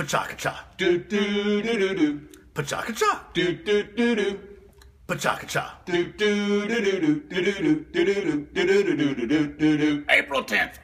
PechaKucha. Do do do do do. PechaKucha. Do do do do. PechaKucha. Do do do do do do do do do do do do do do do do do do. April 10th.